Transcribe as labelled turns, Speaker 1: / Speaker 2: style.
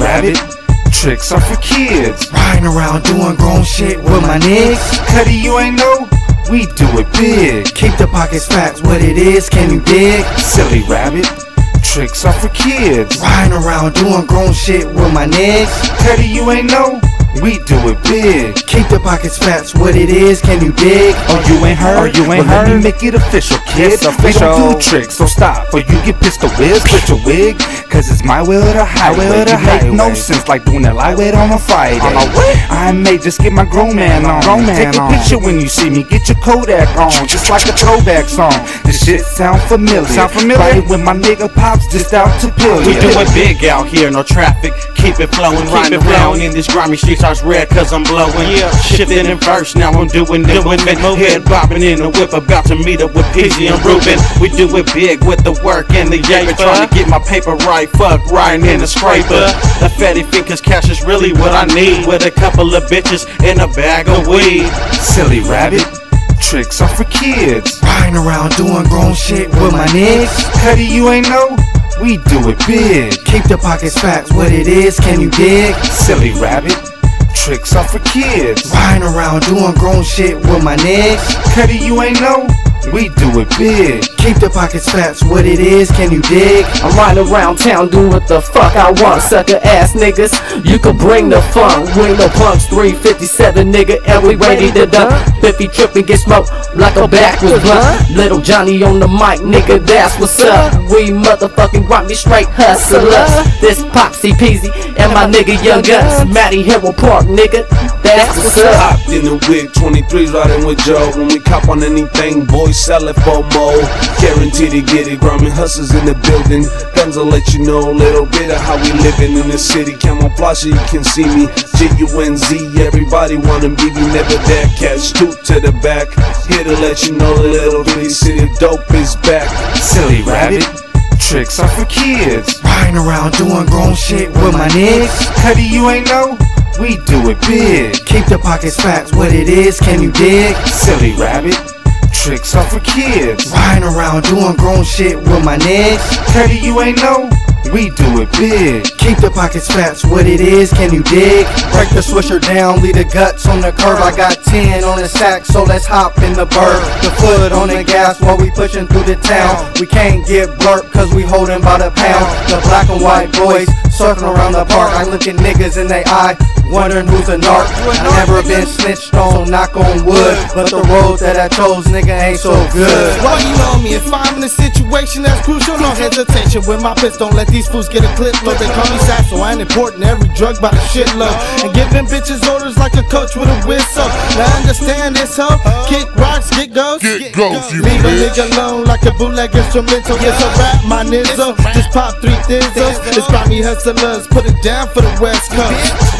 Speaker 1: rabbit. Tricks are for kids.
Speaker 2: Riding around doing grown shit with my niggas.
Speaker 1: Cuddy, you ain't know? We do it big.
Speaker 2: Keep the pockets fat, what it is, can you dig?
Speaker 1: Silly rabbit. Tricks are for kids.
Speaker 2: Riding around doing grown shit with my niggas.
Speaker 1: Cuddy, you ain't know? We do it big.
Speaker 2: Keep the pockets fat, what it is, can you dig?
Speaker 1: Oh, you ain't heard?
Speaker 3: Oh, you ain't
Speaker 1: well,
Speaker 3: heard?
Speaker 1: Let me make it official, kid.
Speaker 3: It's
Speaker 1: We don't
Speaker 3: official.
Speaker 1: do tricks, so stop. Or you get pistol whiz, put your wig. Cause it's my way to the highway.
Speaker 3: way or the
Speaker 1: you make no sense like doing that lightweight on a Friday.
Speaker 3: On a what?
Speaker 1: I may just get my grown man on.
Speaker 3: Grown man
Speaker 1: Take a
Speaker 3: on.
Speaker 1: picture when you see me. Get your Kodak on, just like a throwback song. This shit sound familiar.
Speaker 3: Sound familiar?
Speaker 1: Right when my nigga pops just out to pill
Speaker 4: We do it big out here, no traffic. Keep it flowing, riding
Speaker 3: it flowing.
Speaker 4: in this grimy streets. I red cause I'm blowing.
Speaker 3: Yeah.
Speaker 4: Shifting in verse, now I'm doing it.
Speaker 3: Doing it, moving.
Speaker 4: Head bobbing in the whip, about to meet up with PG and Ruben. We do it big with the work and the yaper. Trying to get my paper right, fuck riding in the scraper. The fatty think cause cash is really what I need. With a couple of bitches and a bag of weed.
Speaker 1: Silly rabbit. Tricks are for kids.
Speaker 2: Riding around doing grown shit with my niggas.
Speaker 1: Cuddy, you ain't know? We do it big.
Speaker 2: Keep the pockets fat, what it is, can you dig?
Speaker 1: Silly rabbit. Tricks are for kids.
Speaker 2: Riding around doing grown shit with my niggas.
Speaker 1: Cuddy, you ain't know? We do it big.
Speaker 2: Keep the pockets fat, what it is, can you dig?
Speaker 5: I'm riding around town doing what the fuck I want, sucker ass niggas. You can bring the funk, we ain't no punks, 357 nigga, and we ready to dump. Biffy trippin', get smoked like a backwards blunt. Little Johnny on the mic, nigga, that's what's up. We motherfucking rock me straight hustlers. This Popsy Peasy and my nigga Young Guns. Matty Hero Park, nigga, that's what's up.
Speaker 6: Hopped in the wig, 23s riding with Joe. When we cop on anything, boys sell it for more. Guaranteed to get it, Grimy Hustlaz in the building. Guns will let you know a little bit of how we living in the city. Camouflage, so you can see me. G U N Z, everybody wanna be me, never there. Catch two to the back. Here to let you know the little bitty city dope is back.
Speaker 1: Silly rabbit. Tricks are for kids.
Speaker 2: Riding around doing grown shit with my niggas.
Speaker 1: Cuddy, you ain't know? We do it big.
Speaker 2: Keep the pockets fat, what it is, can you dig?
Speaker 1: Silly rabbit. Tricks are for kids.
Speaker 2: Riding around doing grown shit with my niggas.
Speaker 1: Cuddy, you ain't know? We do it big.
Speaker 2: Keep the pockets fat, what it is, can you dig? Break the swisher down, leave the guts on the curb. I got 10 on the sack, so let's hop in the bird. The foot on the gas while we pushing through the town. We can't get blurp, cause we holding by the pound. The black and white boys circling around the park. I look at niggas in they eye, wondering who's a narc. I never been snitched on, knock on wood. But the road that I chose, nigga, ain't so good.
Speaker 7: Why you know me? If I'm in a situation that's crucial, no hesitation with my pistol. Don't let these fools get a clip load. They call me sass, so I ain't important. Every drug by the shitload. And giving bitches orders like a coach with a whistle. Now understand this hoe. Kick rocks, get ghosts.
Speaker 8: Get ghosts, you
Speaker 7: Leave a
Speaker 8: bitch.
Speaker 7: nigga alone like a bootleg instrumental. Yes, I rap my nizzle. Just pop three thizzles. It's Grimy Hustlaz. Put it down for the West Coast.